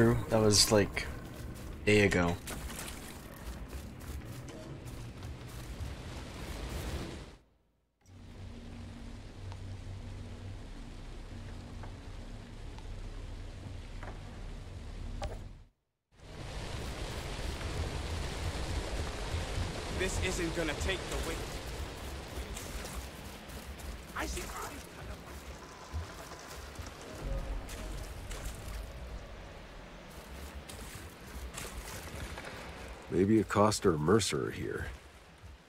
true. That was like a day ago. Maybe Acosta or Mercer are here.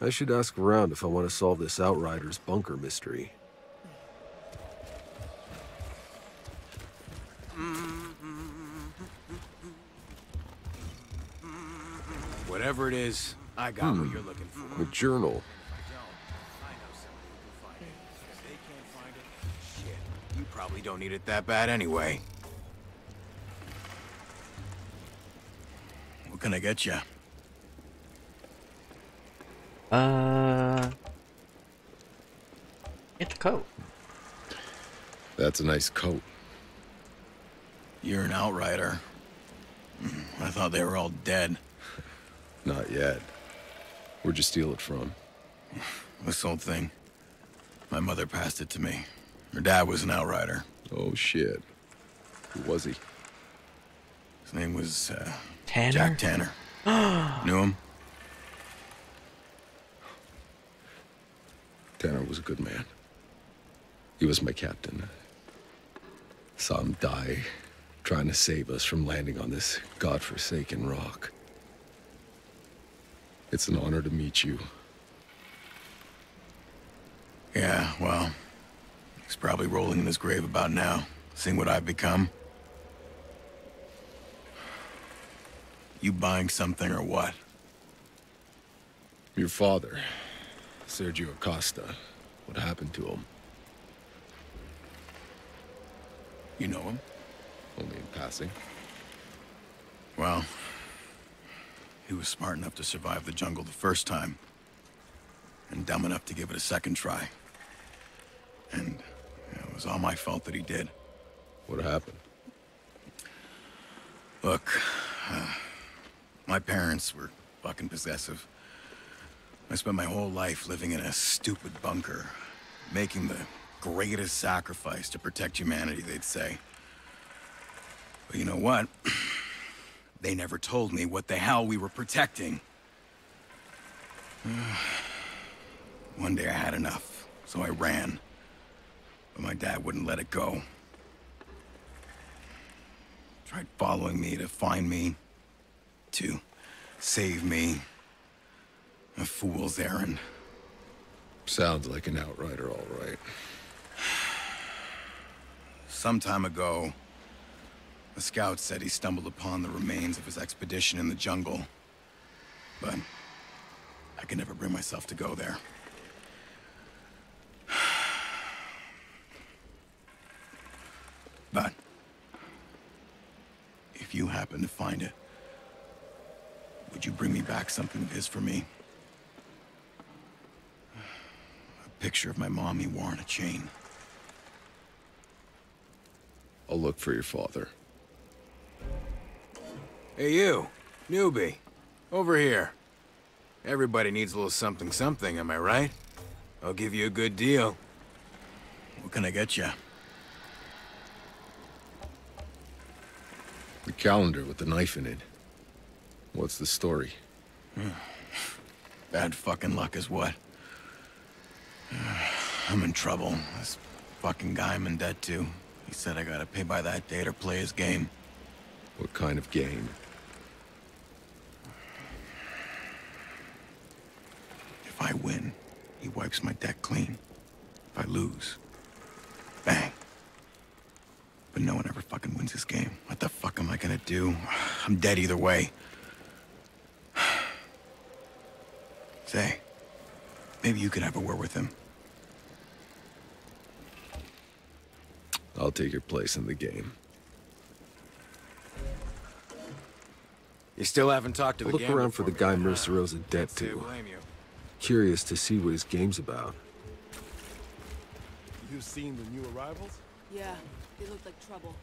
I should ask around if I want to solve this Outriders bunker mystery. Whatever it is, I got what hmm. you're looking for. A journal. I know somebody who can find it. If they can't find it, shit. You probably don't need it that bad anyway. What can I get you? Uh, get the coat. That's a nice coat. You're an outrider. Hmm, I thought they were all dead. Not yet. Where'd you steal it from? This old thing. My mother passed it to me. Her dad was an outrider. Oh, shit. Who was he? His name was uh, Tanner? Jack Tanner. Knew him? Tanner was a good man. He was my captain. Saw him die, trying to save us from landing on this godforsaken rock. It's an honor to meet you. Yeah, well, he's probably rolling in his grave about now, seeing what I've become. You buying something or what? Your father, Sergio Acosta. What happened to him? You know him? Only in passing. Well, he was smart enough to survive the jungle the first time, and dumb enough to give it a second try. And it was all my fault that he did. What happened? Look, uh, my parents were fucking possessive. I spent my whole life living in a stupid bunker, making the greatest sacrifice to protect humanity, they'd say. But you know what? they never told me what the hell we were protecting. One day I had enough, so I ran. But my dad wouldn't let it go. Tried following me to find me, to save me. A fool's errand. Sounds like an outrider, all right. Some time ago, a scout said he stumbled upon the remains of his expedition in the jungle. But I can never bring myself to go there. But if you happen to find it, would you bring me back something of his for me? A picture of my mom he wore on a chain. I'll look for your father. Hey, you. Newbie. Over here. Everybody needs a little something something, am I right? I'll give you a good deal. What can I get you? The calendar with the knife in it. What's the story? Bad fucking luck is what? I'm in trouble. This fucking guy I'm in debt to. He said I gotta pay by that date or play his game. What kind of game? If I win, he wipes my debt clean. If I lose, bang. But no one ever fucking wins this game. What the fuck am I gonna do? I'm dead either way. Say, maybe you could have a word with him. I'll take your place in the game. You still haven't talked to I'll the look around for the guy then, huh? Mercer owes a debt Can't say I to. Curious to see what his game's about. You've seen the new arrivals? Yeah, they look like trouble.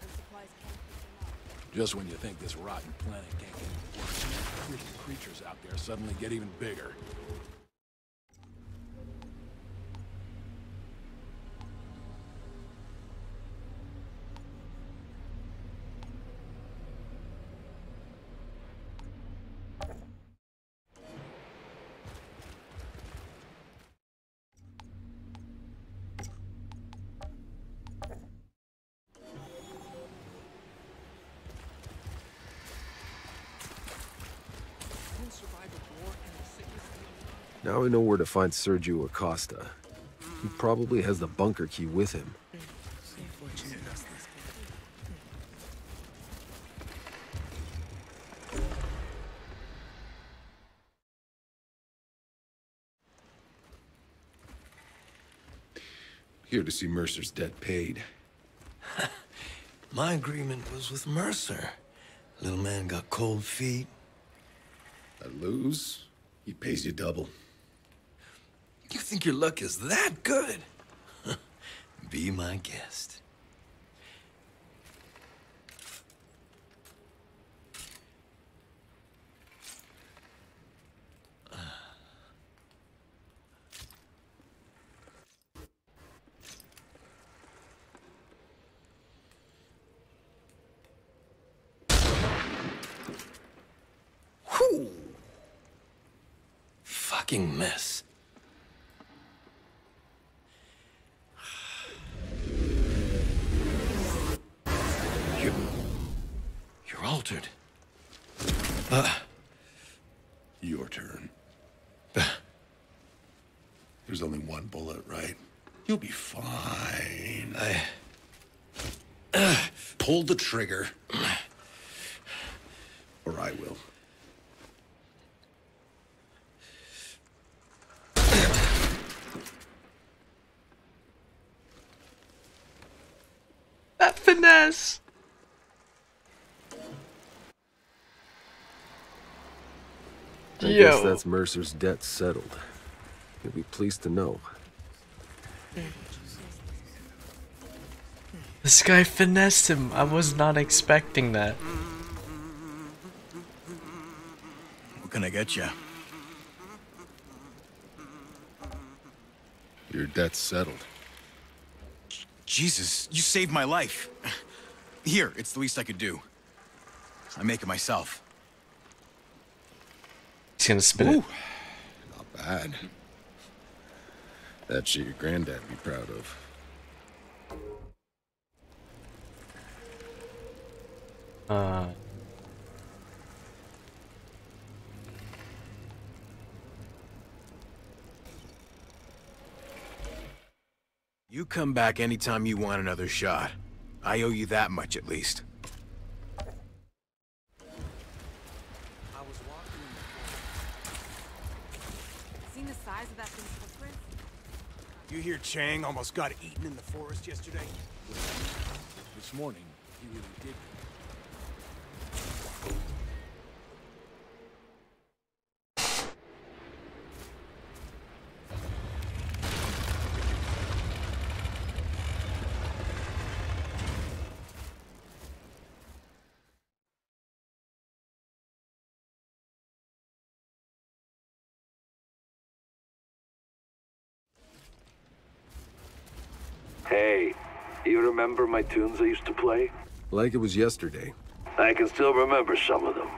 I'm surprised Ken picked them up. Just when you think this rotten planet can't get any worse, freaking creatures out there suddenly get even bigger. Now I know where to find Sergio Acosta. He probably has the bunker key with him. Here to see Mercer's debt paid. My agreement was with Mercer. Little man got cold feet. I lose, he pays you double. Think your luck is that good? Be my guest. Whew. Fucking mess. You're... You're altered. Your turn. There's only one bullet, right? You'll be fine. I... Pull the trigger. or I will. That finesse! I guess that's Mercer's debt settled. You'll be pleased to know. This guy finessed him. I was not expecting that. What can I get you? Your debt's settled. Jesus, you saved my life. Here, it's the least I could do. I make it myself. He's gonna spit it. Not bad. That shit your granddad would be proud of. Uh, You come back anytime you want another shot. I owe you that much at least. Seen the size of that thing's footprint? You hear Chang almost got eaten in the forest yesterday? This morning, he really did. Hey, you remember my tunes I used to play? Like it was yesterday. I can still remember some of them.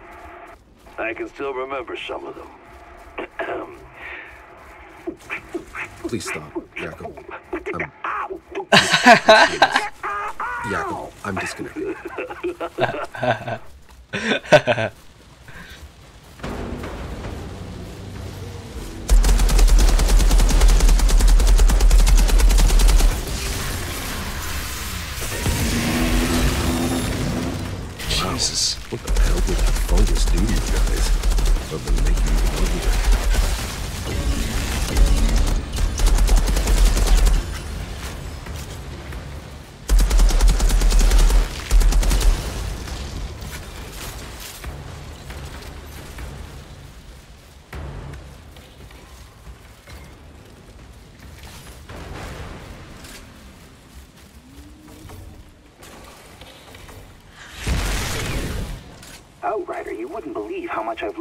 I can still remember some of them. Please stop, Jacob. I'm... Jacob, I'm disconnected. Jesus. What the hell did that fungus do to you guys? Other than make you uglier?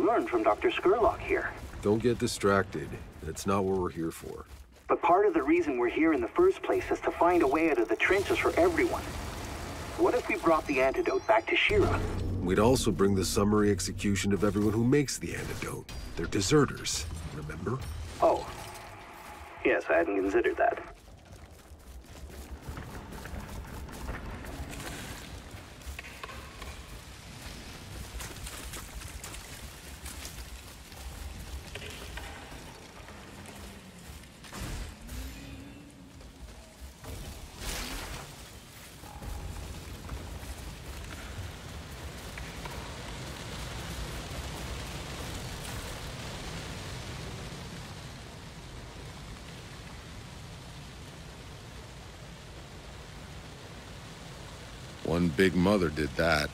How learned from Dr. Skurlock here. Don't get distracted. That's not what we're here for. But part of the reason we're here in the first place is to find a way out of the trenches for everyone. What if we brought the antidote back to Shira? We'd also bring the summary execution of everyone who makes the antidote. They're deserters, remember? Oh. Yes, I hadn't considered that. One big mother did that.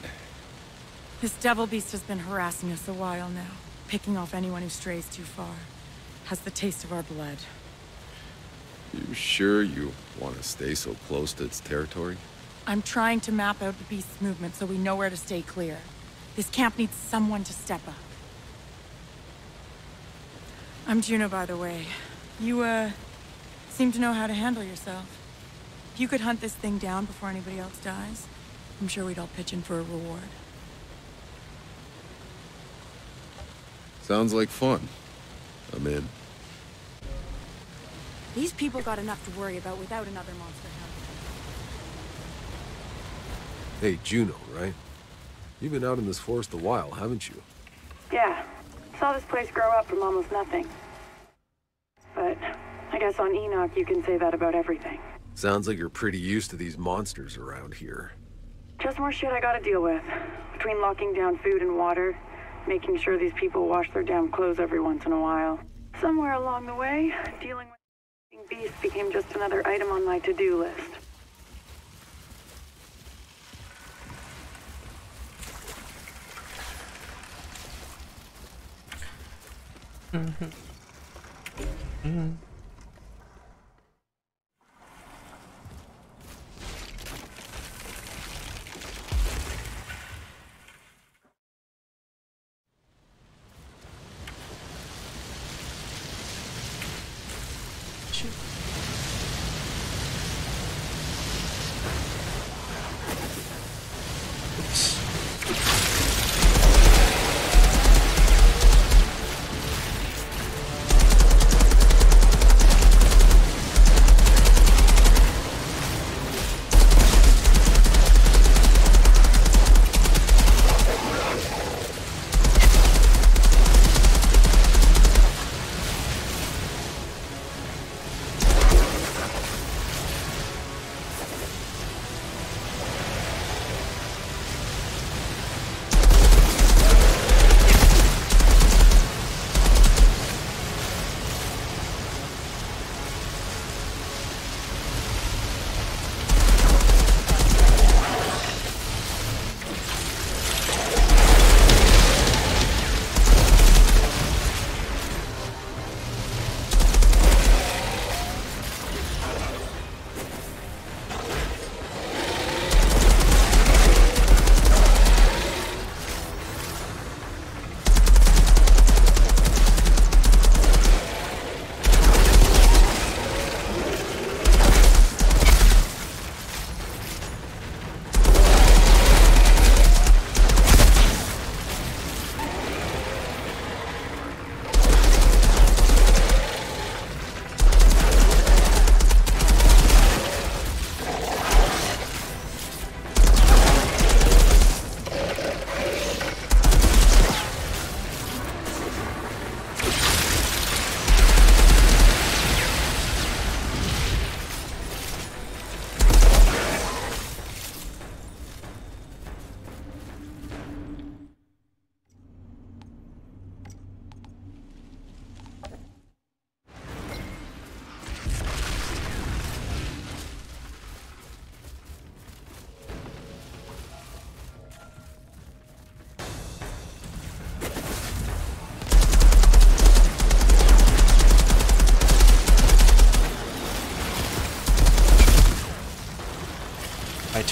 This devil beast has been harassing us a while now, picking off anyone who strays too far. Has the taste of our blood. You sure you want to stay so close to its territory? I'm trying to map out the beast's movement so we know where to stay clear. This camp needs someone to step up. I'm Juno, by the way. You, uh, seem to know how to handle yourself. If you could hunt this thing down before anybody else dies, I'm sure we'd all pitch in for a reward. Sounds like fun. I'm in. These people got enough to worry about without another monster hound. Hey, Juno, right? You've been out in this forest a while, haven't you? Yeah. Saw this place grow up from almost nothing. But I guess on Enoch you can say that about everything. Sounds like you're pretty used to these monsters around here. Just more shit I gotta deal with. Between locking down food and water, making sure these people wash their damn clothes every once in a while. Somewhere along the way, dealing with beasts became just another item on my to-do list. Mm-hmm. Mm-hmm.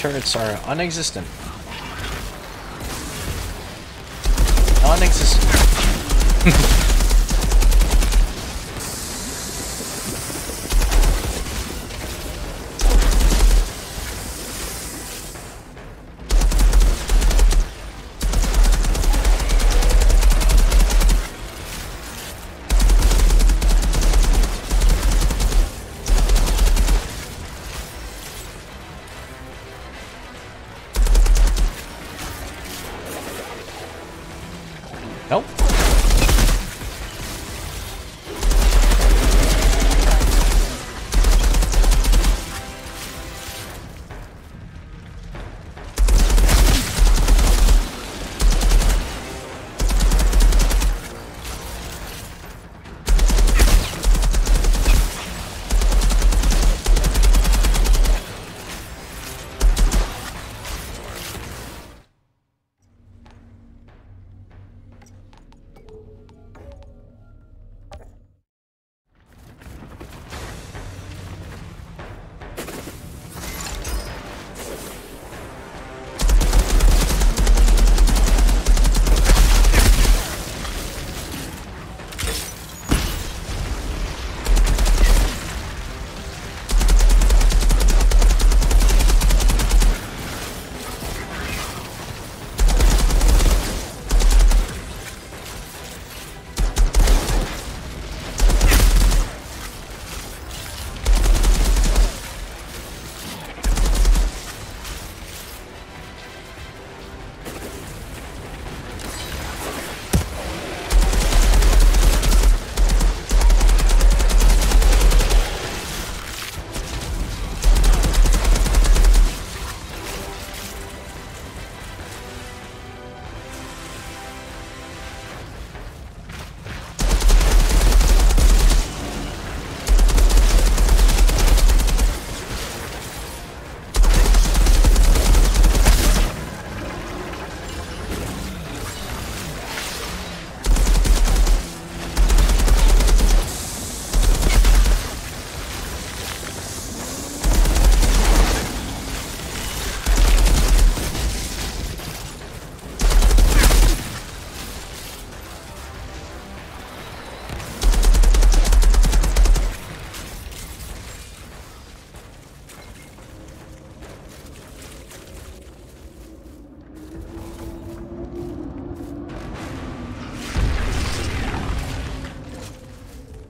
turrets are unexistent. Unexistent.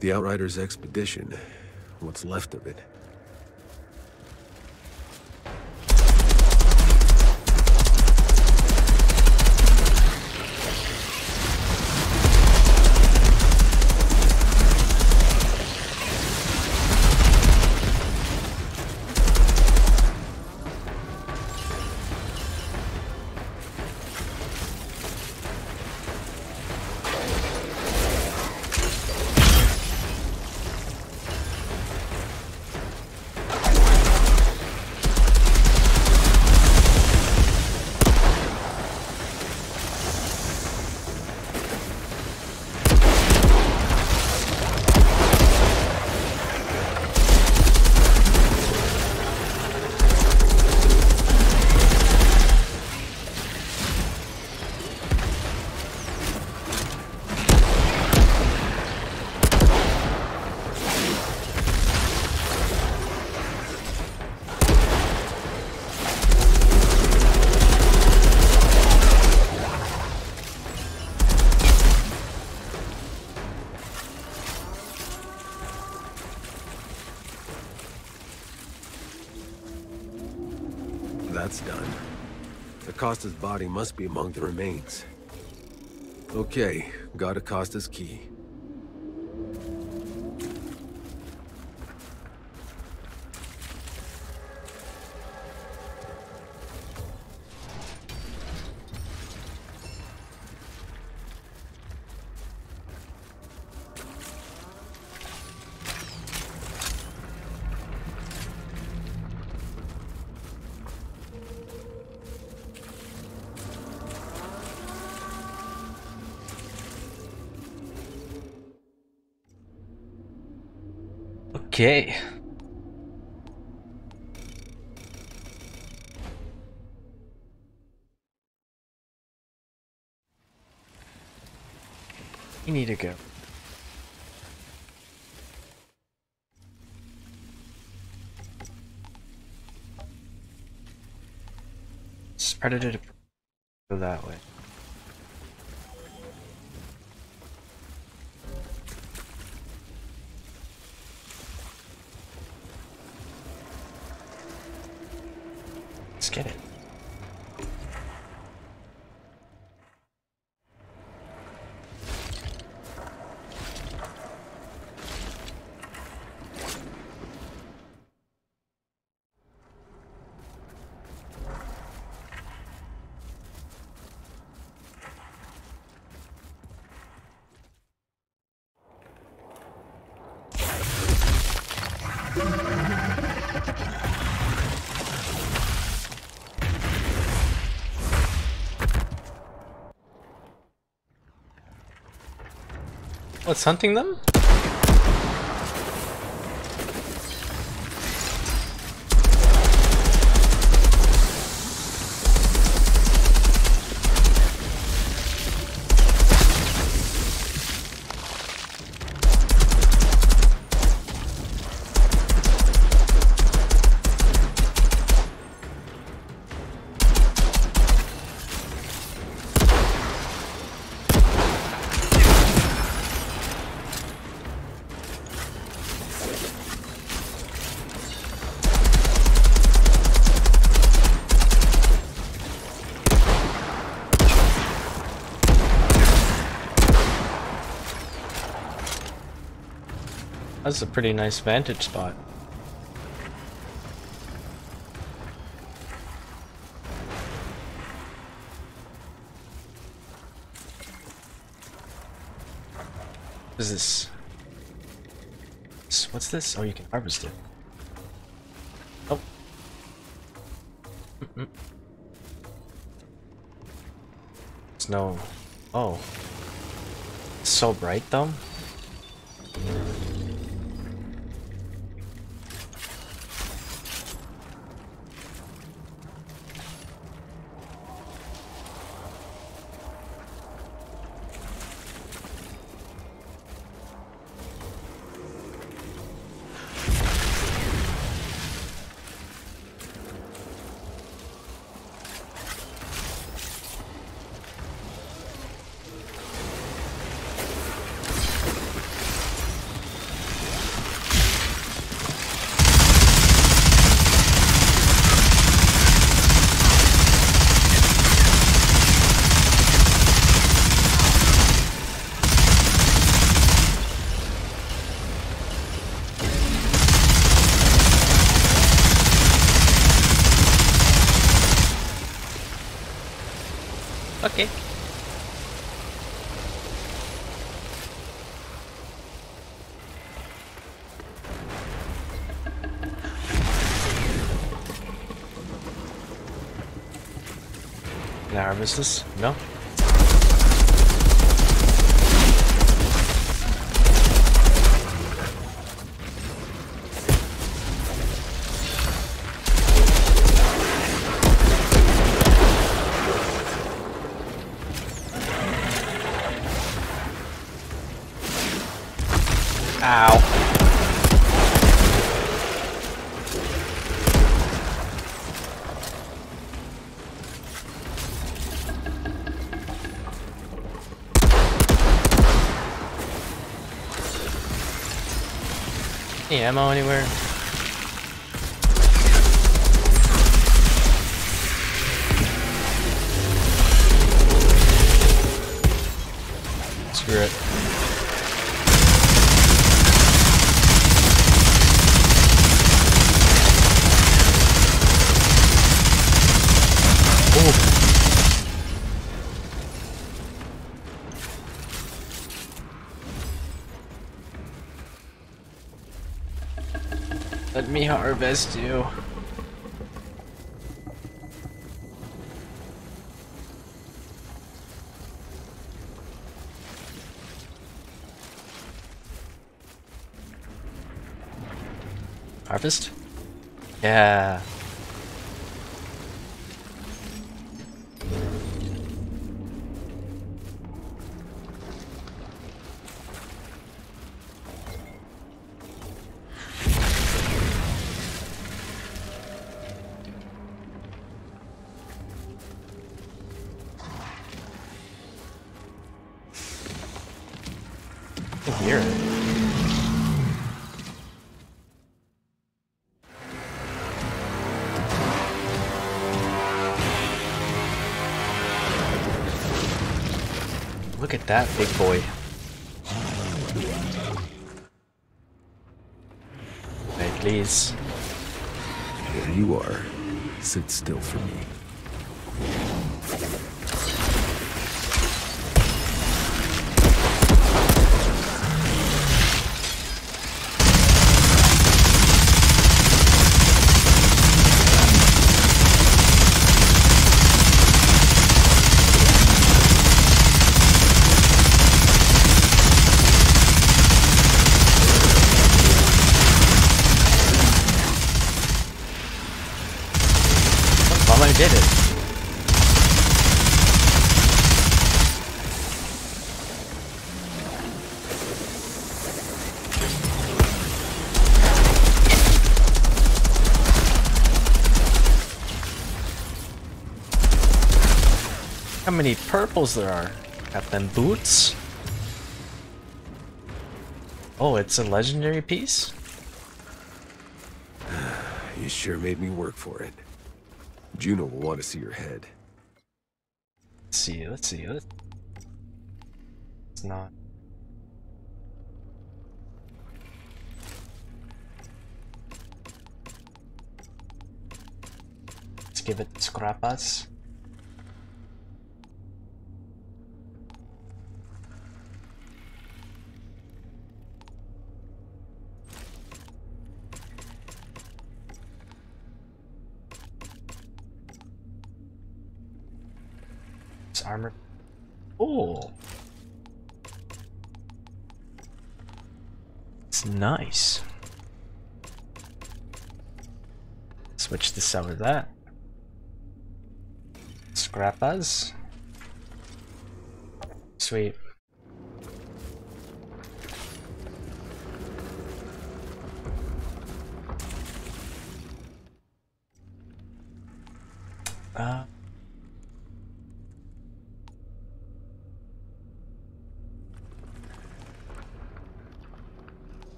The Outriders expedition. What's left of it. That's done. Acosta's body must be among the remains. Okay, got Acosta's key. Okay. You need to go. Started it go that way. What's hunting them? That's a pretty nice vantage spot. What is this? What's this? Oh, you can harvest it. Oh. It's no... Oh. It's so bright though. Harvest this? No? Ow. Any ammo anywhere? Screw it. Let me harvest you. Harvest? Yeah. That big boy. Hey, please. There you are. Sit still for me. Did it. How many purples there are? Got them boots. Oh, it's a legendary piece? You sure made me work for it. Juno will want to see your head. Let's see, let's see. Let's... It's not. Let's give it scrapas. Armor. Oh. It's nice. Switch this with that. Scrapas. Sweet.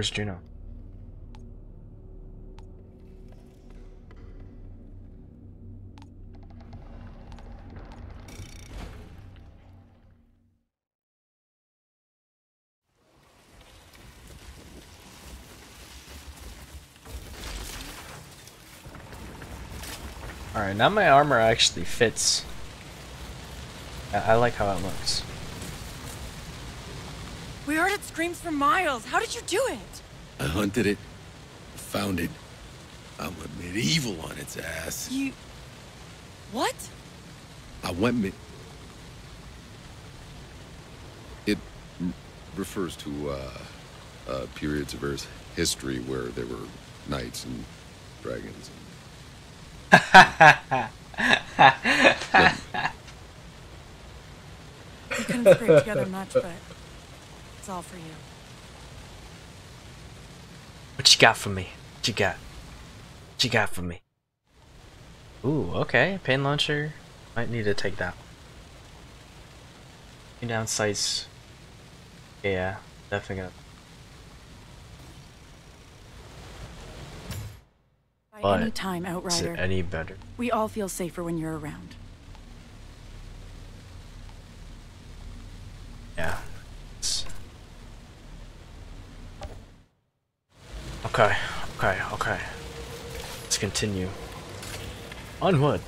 Where's Juno? Alright, now my armor actually fits. I, I like how it looks. We heard it screams for miles. How did you do it? I hunted it, found it. I went medieval on its ass. You. What? I went mid. It r- refers to uh, uh, periods of Earth's history where there were knights and dragons. We couldn't scrape together much, but it's all for you. What you got for me? What you got? What you got for me? Ooh, okay. Pain launcher. Might need to take that. One. Down sights. Yeah, definitely gonna. By But any time, Is Outrider, it any better? we all feel safer when you're around. Yeah. It's... Okay, okay, okay. Let's continue. Onward.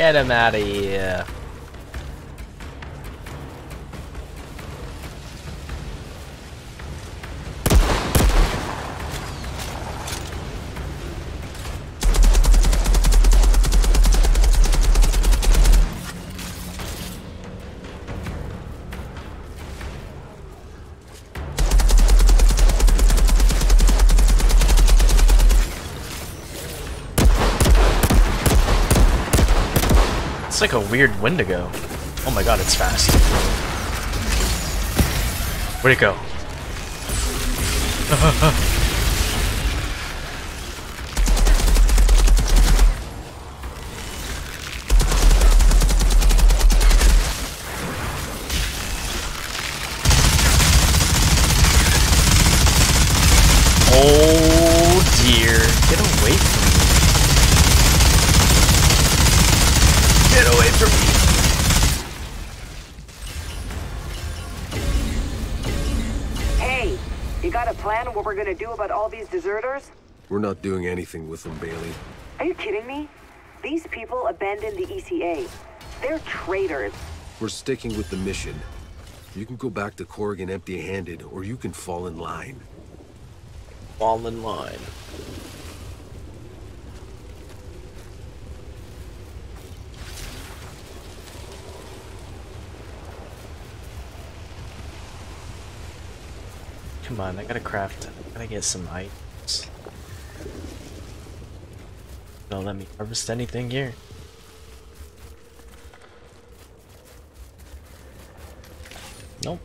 Get him out of here. It's like a weird Wendigo. Oh my god, it's fast. Where'd it go? gonna do about all these deserters? We're not doing anything with them, Bailey. Are you kidding me? These people abandoned the ECA. They're traitors. We're sticking with the mission. You can go back to Corrigan empty-handed, or you can fall in line. Fall in line. Come on, I gotta craft. I gotta get some items. Don't let me harvest anything here. Nope.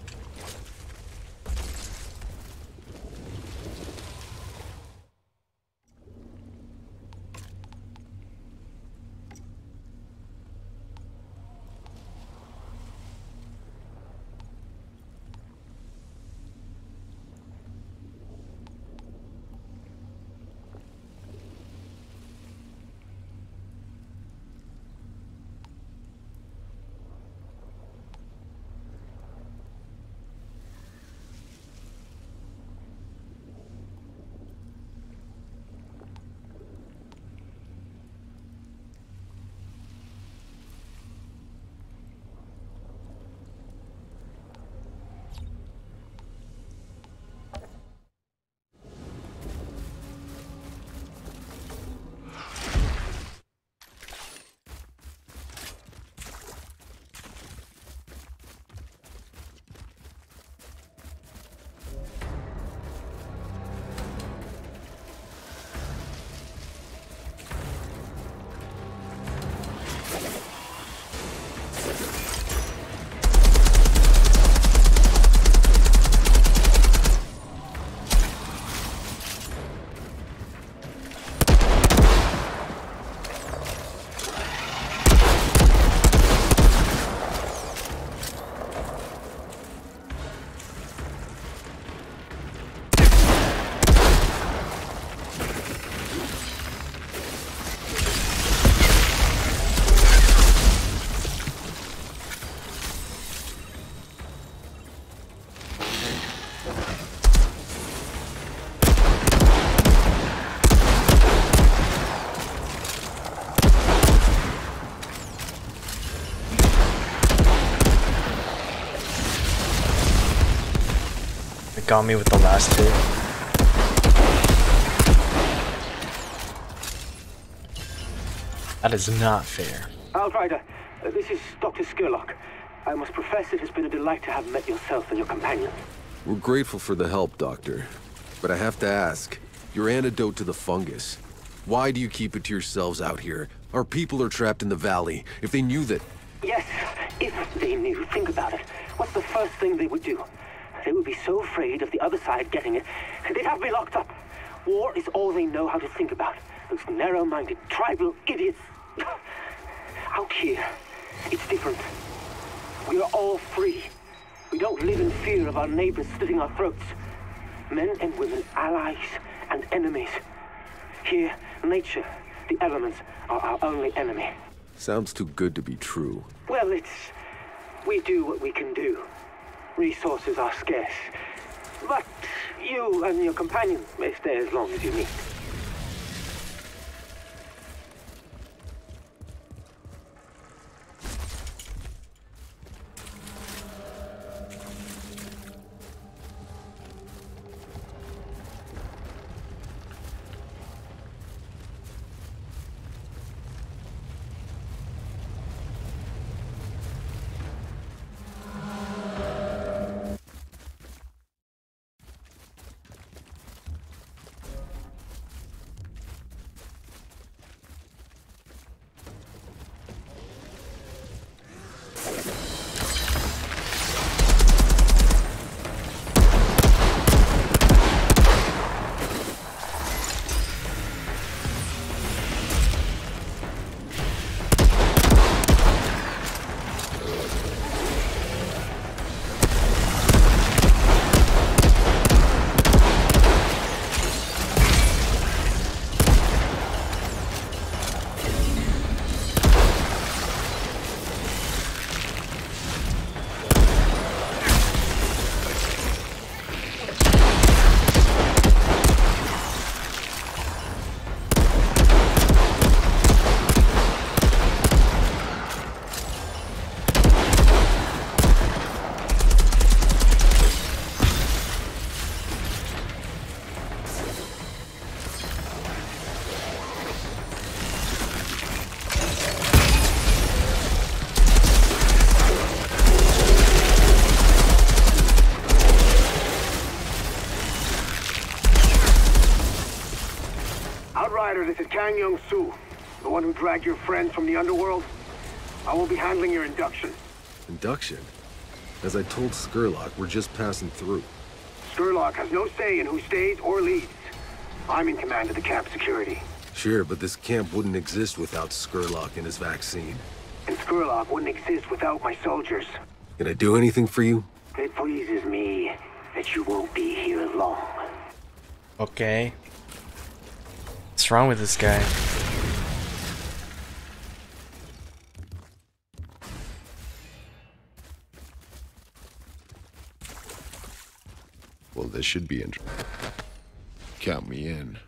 It got me with the last hit. That is not fair. Outrider, this is Dr. Skurlock. I must profess it has been a delight to have met yourself and your companion. We're grateful for the help, Doctor. But I have to ask, your antidote to the fungus. Why do you keep it to yourselves out here? Our people are trapped in the valley. If they knew that... Yes, if they knew, think about it. What's the first thing they would do? They would be so afraid of the other side getting it, they'd have me locked up. War is all they know how to think about. Those narrow-minded, tribal idiots. Out here, it's different. We are all free. We don't live in fear of our neighbors slitting our throats. Men and women, allies and enemies. Here, nature, the elements, are our only enemy. Sounds too good to be true. Well, it's... We do what we can do. Resources are scarce. But you and your companions may stay as long as you need. This is Kang Young Soo, the one who dragged your friends from the underworld. I will be handling your induction. Induction? As I told Skurlock, we're just passing through. Skurlock has no say in who stays or leaves. I'm in command of the camp security. Sure, but this camp wouldn't exist without Skurlock and his vaccine. And Skurlock wouldn't exist without my soldiers. Can I do anything for you? It pleases me that you won't be here long. Okay. What's wrong with this guy? Well, this should be interesting. Count me in.